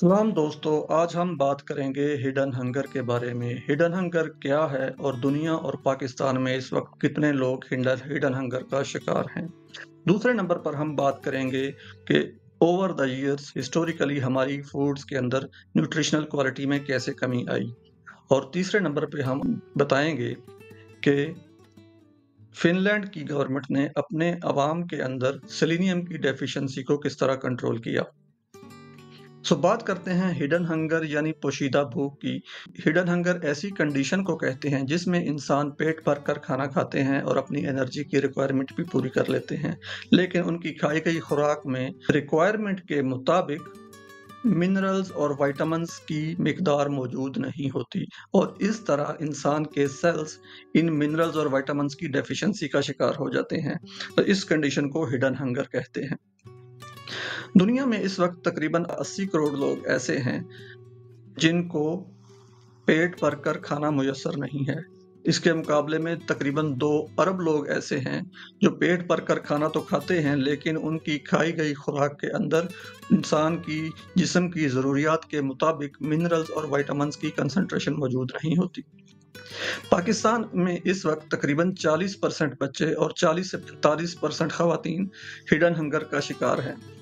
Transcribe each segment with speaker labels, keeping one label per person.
Speaker 1: سلام دوستو، آج ہم بات کریں گے ہڈن ہنگر کے بارے میں۔ ہڈن ہنگر کیا ہے اور دنیا اور پاکستان میں اس وقت کتنے لوگ ہڈن ہنگر کا شکار ہیں؟ دوسرے نمبر پر ہم بات کریں گے کہ اوور دا ایئرز ہسٹوریکلی ہماری فوڈز کے اندر نیوٹریشنل کوالٹی میں کیسے کمی آئی۔ اور تیسرے نمبر پہ ہم بتائیں گے کہ فن لینڈ کی گورنمنٹ نے اپنے عوام کے اندر سلینیم کی ڈیفیشنسی کو کس طرح کنٹرول کیا۔ سو بات کرتے ہیں ہڈن ہنگر یعنی پوشیدہ بھوک کی۔ ہڈن ہنگر ایسی کنڈیشن کو کہتے ہیں جس میں انسان پیٹ بھر کر کھانا کھاتے ہیں اور اپنی انرجی کی ریکوائرمنٹ بھی پوری کر لیتے ہیں۔ لیکن ان کی کھائی گئی خوراک میں ریکوائرمنٹ کے مطابق منرلز اور وائٹامنز کی مقدار موجود نہیں ہوتی۔ اور اس طرح انسان کے سیلز ان منرلز اور وائٹامنز کی ڈیفیشنسی کا شکار ہو جاتے ہیں۔ تو اس کنڈیشن کو ہڈن ہنگر کہتے ہیں۔ دنیا میں اس وقت تقریباً اسی کروڑ لوگ ایسے ہیں جن کو پیٹ بھر کر کھانا میسر نہیں ہے۔ اس کے مقابلے میں تقریباً دو ارب لوگ ایسے ہیں جو پیٹ بھر کر کھانا تو کھاتے ہیں لیکن ان کی کھائی گئی خوراک کے اندر انسان کی جسم کی ضروریات کے مطابق منرلز اور وائٹامنز کی کنسنٹریشن موجود نہیں ہوتی۔ پاکستان میں اس وقت تقریباً چالیس پرسنٹ بچے اور چالیس سے پینتالیس پرسنٹ خواتین ہڈن ہنگر کا شکار ہیں۔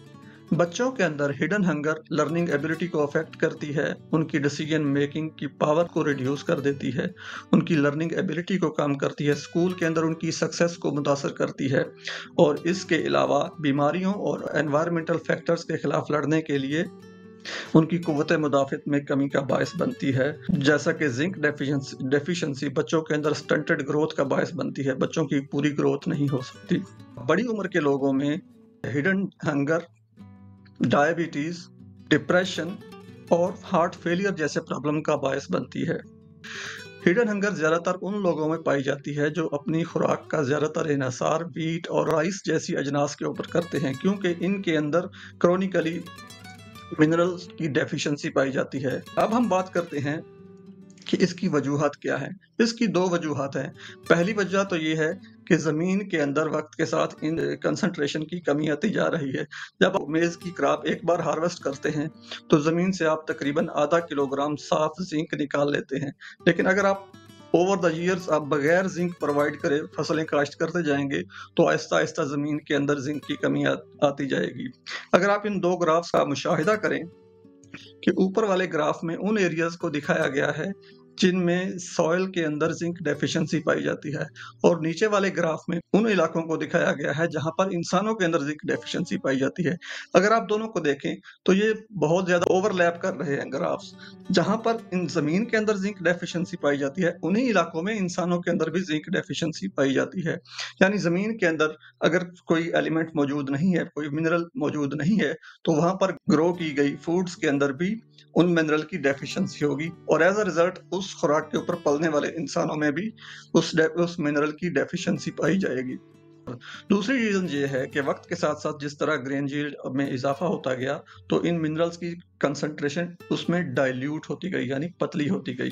Speaker 1: بچوں کے اندر ہڈن ہنگر لرننگ ایبلٹی کو افیکٹ کرتی ہے، ان کی ڈیسیجن میکنگ کی پاور کو ریڈیوس کر دیتی ہے، ان کی لرننگ ایبلٹی کو کام کرتی ہے اسکول کے اندر ان کی سکسیس کو متاثر کرتی ہے۔ اور اس کے علاوہ بیماریوں اور انوائرمنٹل فیکٹرز کے خلاف لڑنے کے لیے ان کی قوت مدافعت میں کمی کا باعث بنتی ہے۔ جیسا کہ زنک ڈیفیشنسی بچوں کے اندر سٹنٹڈ گروتھ کا باعث بنتی ہے، بچوں کی پوری گروتھ نہیں ہو سکتی۔ بڑی عمر کے لوگوں میں ہڈن ہنگر ڈائبٹیز، ڈپریشن اور ہارٹ فیلئر جیسے پرابلم کا باعث بنتی ہے۔ ہڈن ہنگر زیادہ تر ان لوگوں میں پائی جاتی ہے جو اپنی خوراک کا زیادہ تر انحصار ویٹ اور رائس جیسی اجناس کے اوپر کرتے ہیں، کیونکہ ان کے اندر کرونیکلی منرلز کی ڈیفیشنسی پائی جاتی ہے۔ اب ہم بات کرتے ہیں کہ اس کی وجوہات کیا ہے اس کی دو وجوہات ہیں۔ پہلی وجہ تو یہ ہے کہ زمین کے اندر وقت کے ساتھ ان کنسنٹریشن کی کمی آتی جا رہی ہے۔ جب آپ میز کی کراپ ایک بار ہارویسٹ کرتے ہیں، تو زمین سے آپ تقریباً آدھا کلو گرام صاف زنک نکال لیتے ہیں۔ لیکن اگر آپ اوور دا ایئرز آپ بغیر زنک پرووائڈ کرے، فصلیں کاشت کرتے جائیں گے، تو آہستہ آہستہ زمین کے اندر زنک کی کمی آتی جائے گی۔ اگر آپ ان دو گرافز کا مشاہدہ کریں کہ اوپر والے گراف میں ان ایریاز کو دکھایا گیا ہے جن میں سوئل کے اندر زنک ڈیفیشنسی پائی جاتی ہے اور نیچے والے گراف میں ان علاقوں کو دکھایا گیا ہے جہاں پر انسانوں کے اندر زنک ڈیفیشنسی پائی جاتی ہے۔ اگر آپ دونوں کو دیکھیں تو یہ بہت زیادہ اوور لیپ کر رہے ہیں گرافز جہاں پر ان زمین کے اندر زنک ڈیفیشنسی پائی جاتی ہے، انہی علاقوں میں انسانوں کے اندر بھی زنک ڈیفیشنسی پائی جاتی ہے۔ یعنی زمین کے اندر اگر کوئی ایلیمنٹ موجود نہیں ہے، کوئی منرل موجود نہیں ہے، تو وہاں پر گرو کی گئی فوڈز کے اندر بھی ان منرل کی ڈیفیشنسی ہوگی۔ اور ایز اے ریزلٹ اس خوراک کے اوپر پلنے والے انسانوں میں بھی اس اس منرل کی ڈیفیشنسی پائی جائے گی۔ دوسری ریزن یہ ہے کہ وقت کے ساتھ ساتھ جس طرح گرین جیل میں اضافہ ہوتا گیا، تو ان منرلز کی کنسنٹریشن اس میں ڈائلیوٹ ہوتی گئی یعنی پتلی ہوتی گئی۔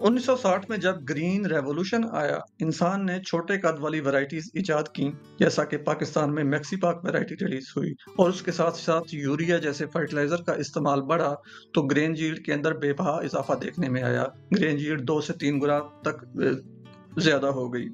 Speaker 1: انیس سو ساٹھ میں جب گرین ریولوشن آیا، انسان نے چھوٹے قد والی ویرائٹیز ایجاد کی جیسا کہ پاکستان میں میکسی پاک ویرائٹی ریلیز ہوئی اور اس کے ساتھ ساتھ یوریا جیسے فرٹیلائزر کا استعمال بڑھا تو گرین جیلڈ کے اندر بے بہا اضافہ دیکھنے میں آیا۔ گرین جیلڈ دو سے تین گنا تک زیادہ ہو گئی۔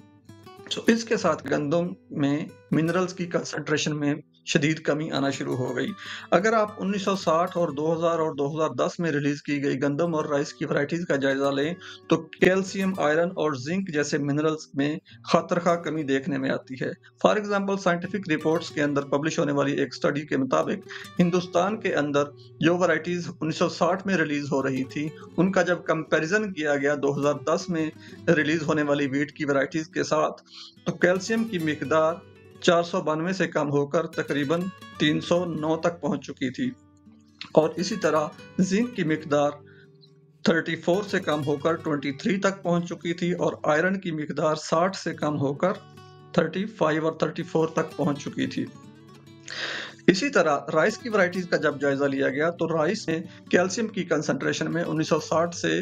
Speaker 1: تو اس کے ساتھ گندم میں منرلز کی کنسنٹریشن میں شدید کمی آنا شروع ہو گئی۔ اگر آپ انیس سو ساٹھ اور دو ہزار اور دو ہزار دس میں ریلیز کی گئی گندم اور رائس کی ورائٹیز کا جائزہ لیں تو کیلشیم آئرن اور زنک جیسے منرلز میں خطرخواہ کمی دیکھنے میں آتی ہے۔ فار ایگزامپل سائنٹیفک رپورٹس کے اندر پبلش ہونے والی ایک سٹڈی کے مطابق ہندوستان کے اندر جو ورائٹیز انیس سو ساٹھ میں ریلیز ہو رہی تھی، ان کا جب کمپیریزن کیا گیا دو ہزار دس میں ریلیز ہونے والی ویٹ کی ورائٹیز کے ساتھ، تو کیلشیم کی مقدار چار سو بانوے سے کم ہو کر تقریباً تین سو نو تک پہنچ چکی تھی۔ اور اسی طرح زنک کی مقدار 34 سے کم ہو کر 23 تک پہنچ چکی تھی اور آئرن کی مقدار 60 سے کم ہو کر 35 اور 34 تک پہنچ چکی تھی۔ اسی طرح رائس کی ورائٹیز کا جب جائزہ لیا گیا تو رائس میں کیلشیم کی کنسنٹریشن میں 1960 سے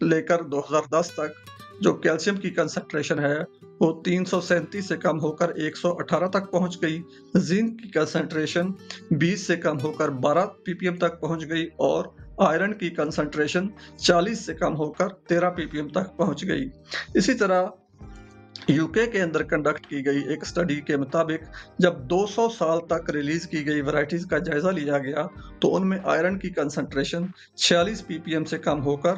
Speaker 1: لے کر 2010 تک جو کیلشیم کی کنسنٹریشن ہے وہ تین سو سینتیس سے کم ہو کر ایک سو اٹھارہ تک پہنچ گئی۔ زنک کی کنسنٹریشن بیس سے کم ہو کر بارہ پی پی ایم تک پہنچ گئی اور آئرن کی کنسنٹریشن چالیس سے کم ہو کر تیرہ پی پی ایم تک پہنچ گئی۔ اسی طرح یو کے کے اندر کنڈکٹ کی گئی ایک سٹڈی کے مطابق جب دو سو سال تک ریلیز کی گئی ورائٹیز کا جائزہ لیا گیا تو ان میں آئرن کی کنسنٹریشن چھیالیس پی پی ایم سے کم ہو کر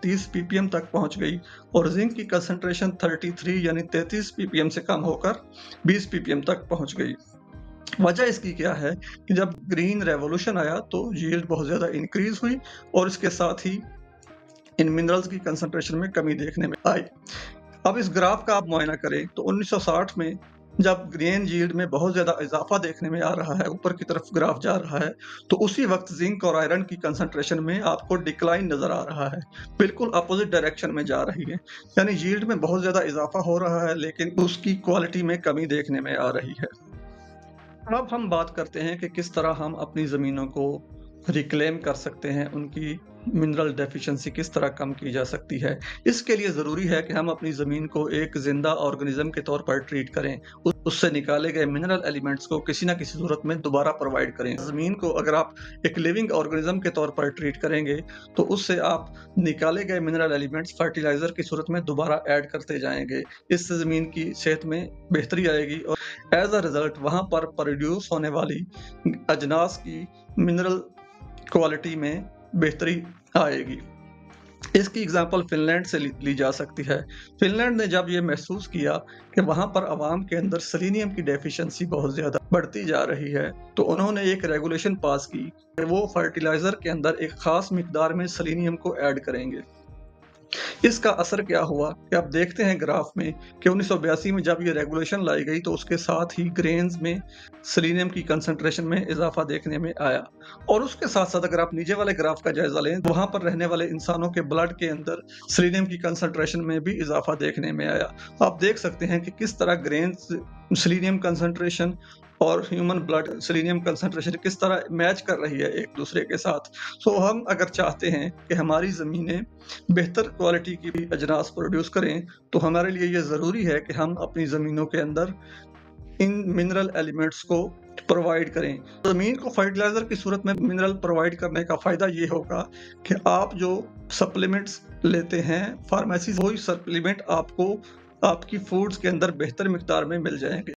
Speaker 1: تیس پی پی ایم تک پہنچ گئی اور زنک کی کنسنٹریشن تھرٹی تھری یعنی تینتیس پی پی ایم سے کم ہو کر بیس پی پی ایم تک پہنچ گئی۔ وجہ اس کی کیا ہے کہ جب گرین ریولوشن آیا تو جیلڈ بہت زیادہ انکریز ہوئی اور اس کے ساتھ ہی ان منرلز کی کنسنٹریشن میں کمی دیکھنے میں آئی۔ اب اس گراف کا آپ معائنہ کریں تو انیس سو ساٹھ میں جب گرین جیلڈ میں بہت زیادہ اضافہ دیکھنے میں آ رہا ہے، اوپر کی طرف گراف جا رہا ہے، تو اسی وقت زنک اور آئرن کی کنسنٹریشن میں آپ کو ڈکلائن نظر آ رہا ہے۔ بالکل اپوزٹ ڈائریکشن میں جا رہی ہے۔ یعنی جیلڈ میں بہت زیادہ اضافہ ہو رہا ہے، لیکن اس کی کوالٹی میں کمی دیکھنے میں آ رہی ہے۔ اب ہم بات کرتے ہیں کہ کس طرح ہم اپنی زمینوں کو ریکلیم کر سکتے ہیں، ان کی منرل ڈیفیشنسی کس طرح کم کی جا سکتی ہے؟ اس کے لیے ضروری ہے کہ ہم اپنی زمین کو ایک زندہ آرگنزم کے طور پر ٹریٹ کریں۔ اس سے نکالے گئے منرل ایلیمنٹس کو کسی نہ کسی صورت میں دوبارہ پرووائڈ کریں۔ زمین کو اگر آپ ایک لیونگ آرگنزم کے طور پر ٹریٹ کریں گے، تو اس سے آپ نکالے گئے منرل ایلیمنٹس فرٹیلائزر کی صورت میں دوبارہ ایڈ کرتے جائیں گے۔ اس سے زمین کی صحت میں بہتری آئے گی اور ایز اے ریزلٹ وہاں پر پروڈیوس ہونے والی اجناس کی منرل کوالٹی میں بہتری آئے گی۔ اس کی اگزامپل فن لینڈ سے لی جا سکتی ہے۔ فن لینڈ نے جب یہ محسوس کیا کہ وہاں پر عوام کے اندر سلینیم کی ڈیفیشنسی بہت زیادہ بڑھتی جا رہی ہے، تو انہوں نے ایک ریگولیشن پاس کی کہ وہ فرٹیلائزر کے اندر ایک خاص مقدار میں سلینیم کو ایڈ کریں گے۔ اس کا اثر کیا ہوا کہ آپ دیکھتے ہیں گراف میں کہ انیس سو بیاسی میں جب یہ ریگولیشن لائی گئی تو اس کے ساتھ ہی گرینز میں سلینیم کی کنسنٹریشن میں اضافہ دیکھنے میں آیا۔ اور اس کے ساتھ ساتھ اگر آپ نیچے والے گراف کا جائزہ لیں، وہاں پر رہنے والے انسانوں کے بلڈ کے اندر سلینیم کی کنسنٹریشن میں بھی اضافہ دیکھنے میں آیا۔ آپ دیکھ سکتے ہیں کہ کس طرح گرینز سلینیم کنسنٹریشن اور ہیومن بلڈ سلینیم کنسنٹریشن کس طرح میچ کر رہی ہے ایک دوسرے کے ساتھ. سو ہم اگر چاہتے ہیں کہ ہماری زمینیں بہتر کوالٹی کی بھی اجناس پروڈیوس کریں، تو ہمارے لیے یہ ضروری ہے کہ ہم اپنی زمینوں کے اندر ان منرل ایلیمنٹس کو پرووائڈ کریں. زمین کو فرٹیلائزر کی صورت میں منرل پرووائڈ کرنے کا فائدہ یہ ہوگا کہ آپ جو سپلیمنٹس لیتے ہیں فارمیسی وہی سپلیمنٹ آپ کو آپ کی فوڈز کے اندر بہتر مقدار میں مل جائیں گے۔